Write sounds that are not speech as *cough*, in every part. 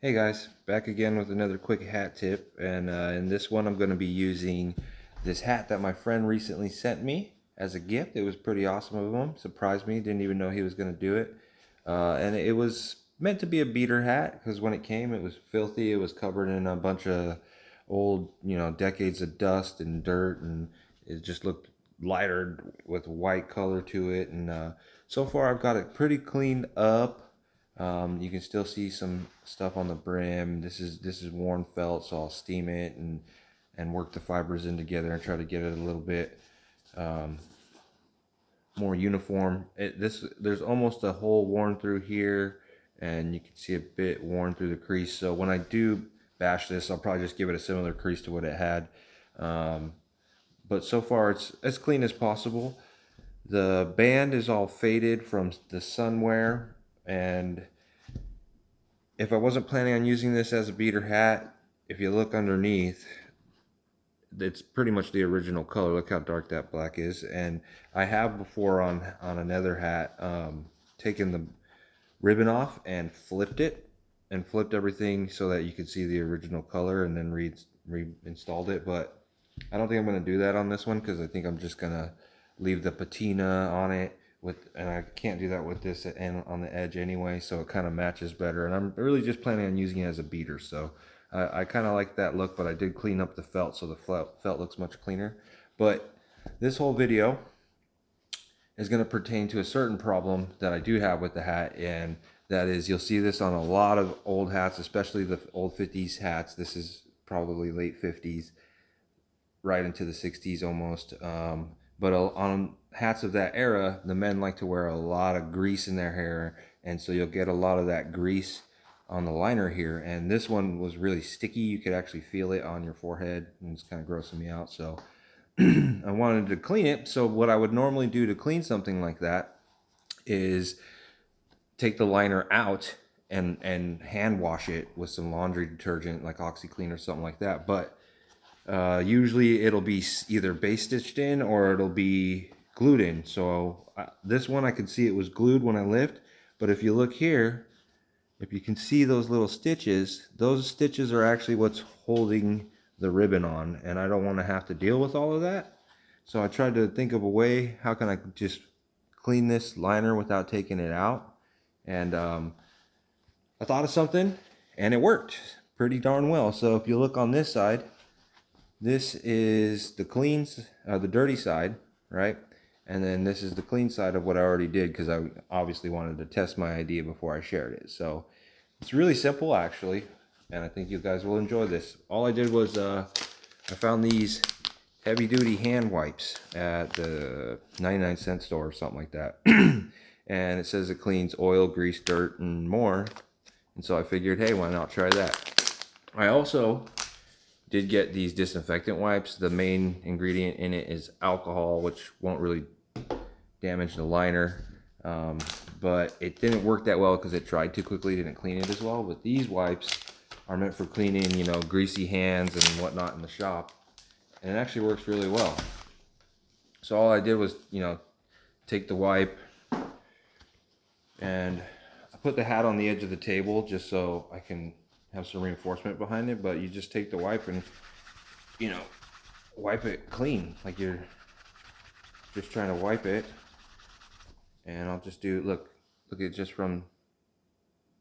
Hey guys, back again with another quick hat tip and uh, in this one I'm going to be using this hat that my friend recently sent me as a gift. It was pretty awesome of him, surprised me, didn't even know he was going to do it. Uh, and it was meant to be a beater hat because when it came it was filthy, it was covered in a bunch of old, you know, decades of dust and dirt and it just looked lighter with white color to it. And uh, so far I've got it pretty cleaned up um, you can still see some stuff on the brim. This is this is worn felt, so I'll steam it and and work the fibers in together and try to get it a little bit um, more uniform. It, this there's almost a hole worn through here, and you can see a bit worn through the crease. So when I do bash this, I'll probably just give it a similar crease to what it had. Um, but so far it's as clean as possible. The band is all faded from the sun wear and if I wasn't planning on using this as a beater hat, if you look underneath, it's pretty much the original color. Look how dark that black is. And I have before on, on another hat um, taken the ribbon off and flipped it and flipped everything so that you could see the original color and then re reinstalled it. But I don't think I'm going to do that on this one because I think I'm just going to leave the patina on it with and I can't do that with this and on the edge anyway so it kind of matches better. And I'm really just planning on using it as a beater so I, I kind of like that look but I did clean up the felt so the felt, looks much cleaner. But this whole video is going to pertain to a certain problem that I do have with the hat and that is you'll see this on a lot of old hats especially the old 50s hats. This is probably late 50s right into the 60s almost um, but on hats of that era, the men like to wear a lot of grease in their hair, and so you'll get a lot of that grease on the liner here. And this one was really sticky. You could actually feel it on your forehead, and it's kind of grossing me out. So *clears throat* I wanted to clean it. So what I would normally do to clean something like that is take the liner out and and hand wash it with some laundry detergent like OxiClean or something like that. But uh, usually it'll be either base stitched in or it'll be glued in. So uh, this one I could see it was glued when I lift, but if you look here, if you can see those little stitches, those stitches are actually what's holding the ribbon on and I don't want to have to deal with all of that. So I tried to think of a way, how can I just clean this liner without taking it out? And um, I thought of something and it worked pretty darn well. So if you look on this side, this is the clean, uh, the dirty side, right? And then this is the clean side of what I already did because I obviously wanted to test my idea before I shared it. So it's really simple actually, and I think you guys will enjoy this. All I did was uh, I found these heavy duty hand wipes at the 99 cent store or something like that. *clears throat* and it says it cleans oil, grease, dirt, and more. And so I figured, hey, why not try that? I also did get these disinfectant wipes. The main ingredient in it is alcohol, which won't really damage the liner. Um, but it didn't work that well because it dried too quickly, didn't clean it as well. But these wipes are meant for cleaning, you know, greasy hands and whatnot in the shop. And it actually works really well. So all I did was, you know, take the wipe and I put the hat on the edge of the table just so I can have some reinforcement behind it, but you just take the wipe and, you know, wipe it clean. Like you're just trying to wipe it. And I'll just do, look, look at just from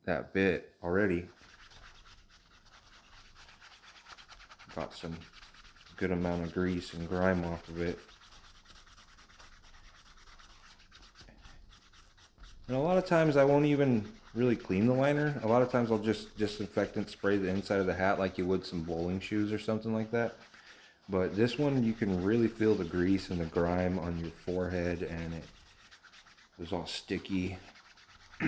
that bit already. Got some good amount of grease and grime off of it. And a lot of times I won't even really clean the liner. A lot of times I'll just disinfectant spray the inside of the hat like you would some bowling shoes or something like that. But this one you can really feel the grease and the grime on your forehead and it was all sticky. *clears throat*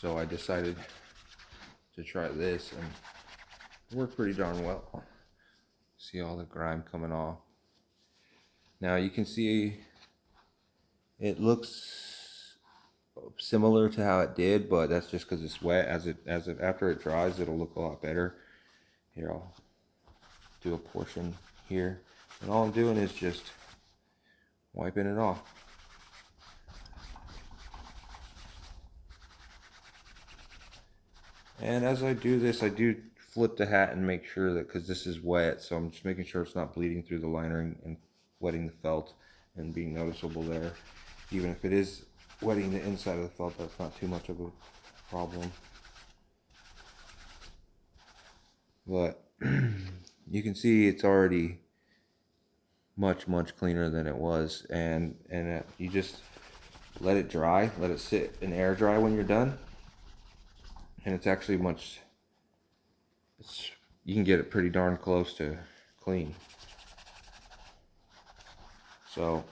so I decided to try this and it worked pretty darn well. See all the grime coming off. Now you can see it looks similar to how it did, but that's just because it's wet. As it as it after it dries, it'll look a lot better. Here, I'll do a portion here, and all I'm doing is just wiping it off. And as I do this, I do flip the hat and make sure that, because this is wet, so I'm just making sure it's not bleeding through the liner and, and wetting the felt and being noticeable there. Even if it is wetting the inside of the felt, that's not too much of a problem. But *clears throat* you can see it's already much much cleaner than it was and and uh, you just let it dry let it sit and air dry when you're done and it's actually much it's you can get it pretty darn close to clean so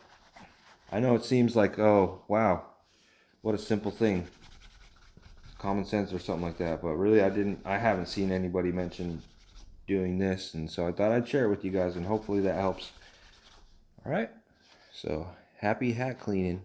I know it seems like oh wow what a simple thing common sense or something like that but really I didn't I haven't seen anybody mention doing this and so I thought I'd share it with you guys and hopefully that helps all right. So happy hat cleaning.